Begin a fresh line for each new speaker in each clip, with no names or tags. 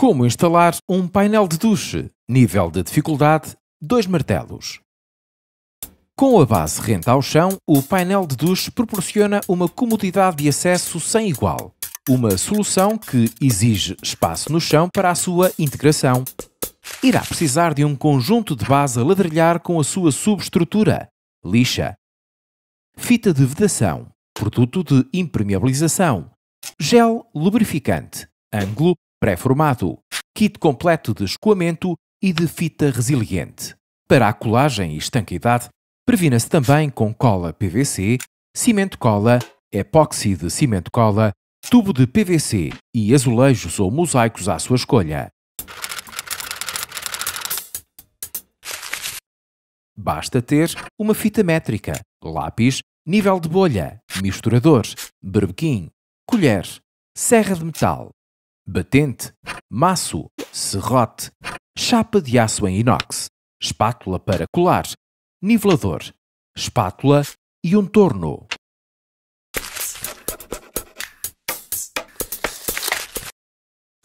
Como instalar um painel de duche? Nível de dificuldade: 2 martelos. Com a base rente ao chão, o painel de duche proporciona uma comodidade de acesso sem igual. Uma solução que exige espaço no chão para a sua integração. Irá precisar de um conjunto de base a ladrilhar com a sua subestrutura, lixa, fita de vedação, produto de impermeabilização, gel lubrificante, ângulo pré-formado, kit completo de escoamento e de fita resiliente. Para a colagem e estanqueidade, previna-se também com cola PVC, cimento cola, epóxi de cimento cola, tubo de PVC e azulejos ou mosaicos à sua escolha. Basta ter uma fita métrica, lápis, nível de bolha, misturador, berbequim, colher, serra de metal, batente, maço, serrote, chapa de aço em inox, espátula para colar, nivelador, espátula e um torno.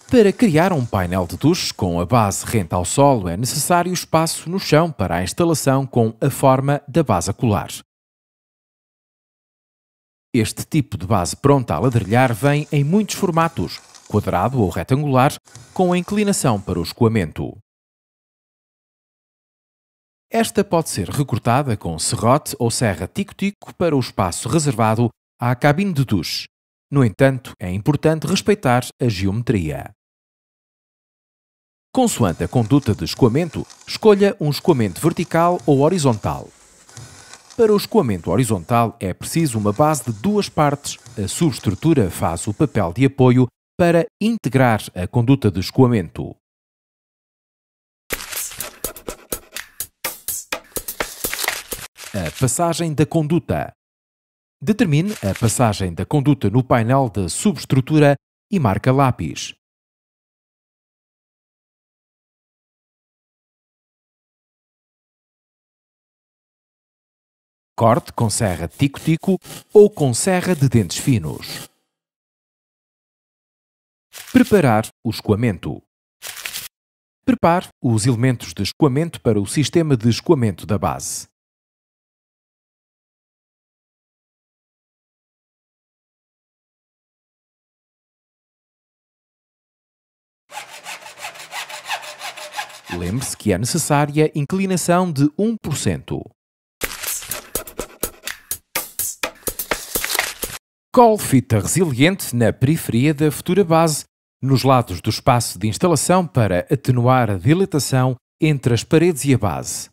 Para criar um painel de duche com a base rente ao solo é necessário espaço no chão para a instalação com a forma da base a colar. Este tipo de base pronta a ladrilhar vem em muitos formatos, quadrado ou retangular, com a inclinação para o escoamento. Esta pode ser recortada com serrote ou serra tico-tico para o espaço reservado à cabine de duche. No entanto, é importante respeitar a geometria. Consoante a conduta de escoamento, escolha um escoamento vertical ou horizontal. Para o escoamento horizontal é preciso uma base de duas partes. A subestrutura faz o papel de apoio para integrar a conduta de escoamento. A passagem da conduta. Determine a passagem da conduta no painel de subestrutura e marca lápis. Corte com serra tico-tico ou com serra de dentes finos. Preparar o escoamento. Prepare os elementos de escoamento para o sistema de escoamento da base. Lembre-se que é necessária inclinação de 1%. Cole fita resiliente na periferia da futura base, nos lados do espaço de instalação para atenuar a dilatação entre as paredes e a base.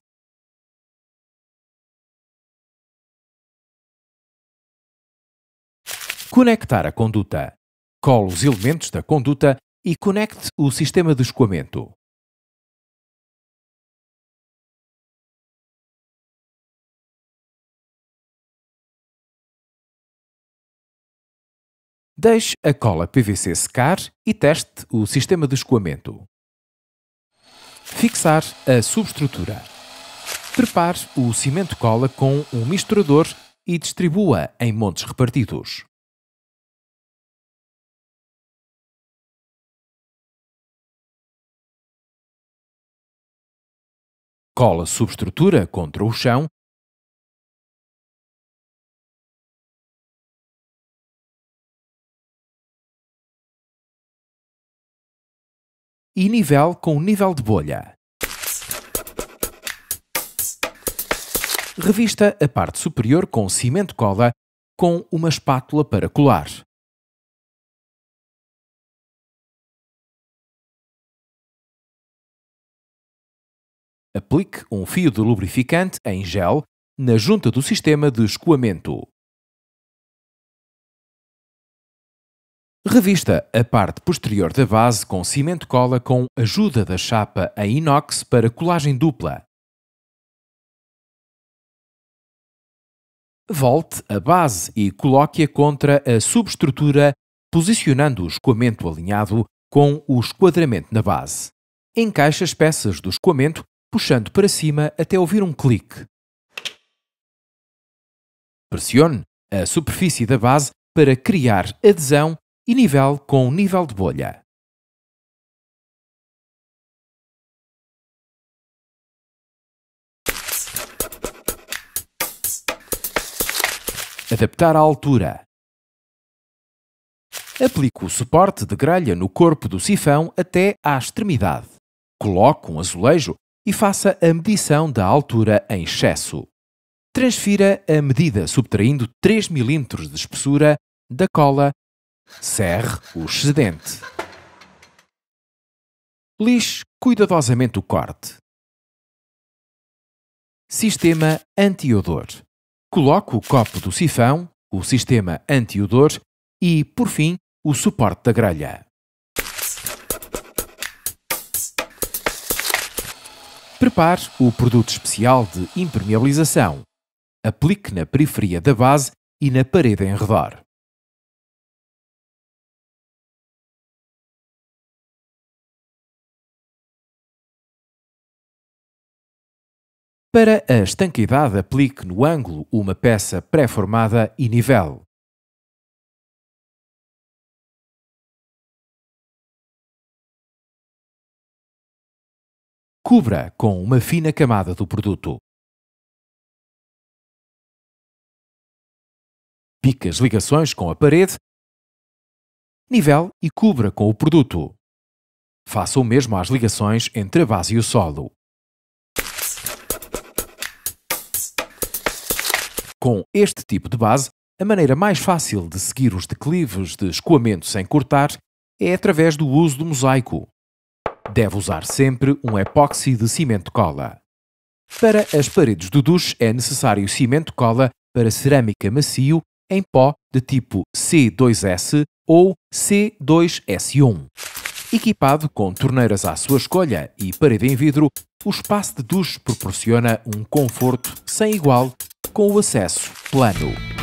Conectar a conduta. Cole os elementos da conduta e conecte o sistema de escoamento. Deixe a cola PVC secar e teste o sistema de escoamento. Fixar a subestrutura. Prepare o cimento cola com um misturador e distribua em montes repartidos. Cola subestrutura contra o chão e nivel com nível de bolha. Revista a parte superior com cimento cola com uma espátula para colar. Aplique um fio de lubrificante em gel na junta do sistema de escoamento. Revista a parte posterior da base com cimento cola com ajuda da chapa a inox para colagem dupla. Volte a base e coloque-a contra a subestrutura, posicionando o escoamento alinhado com o esquadramento na base. Encaixe as peças do escoamento puxando para cima até ouvir um clique. Pressione a superfície da base para criar adesão e nível com nível de bolha. Adaptar à altura. Aplico o suporte de grelha no corpo do sifão até à extremidade. Coloco um azulejo e faça a medição da altura em excesso. Transfira a medida subtraindo 3 mm de espessura da cola Serre o excedente. Lixe cuidadosamente o corte. Sistema anti-odor. Coloque o copo do sifão, o sistema anti-odor e, por fim, o suporte da grelha. Prepare o produto especial de impermeabilização. Aplique na periferia da base e na parede em redor. Para a estanqueidade, aplique no ângulo uma peça pré-formada e nivele. Cubra com uma fina camada do produto. Pique as ligações com a parede. Nivele e cubra com o produto. Faça o mesmo às ligações entre a base e o solo. Com este tipo de base, a maneira mais fácil de seguir os declives de escoamento sem cortar é através do uso do mosaico. Deve usar sempre um epóxi de cimento cola. Para as paredes do duche é necessário cimento cola para cerâmica macio em pó de tipo C2S ou C2S1. Equipado com torneiras à sua escolha e parede em vidro, o espaço de duche proporciona um conforto sem igual com o acesso plano.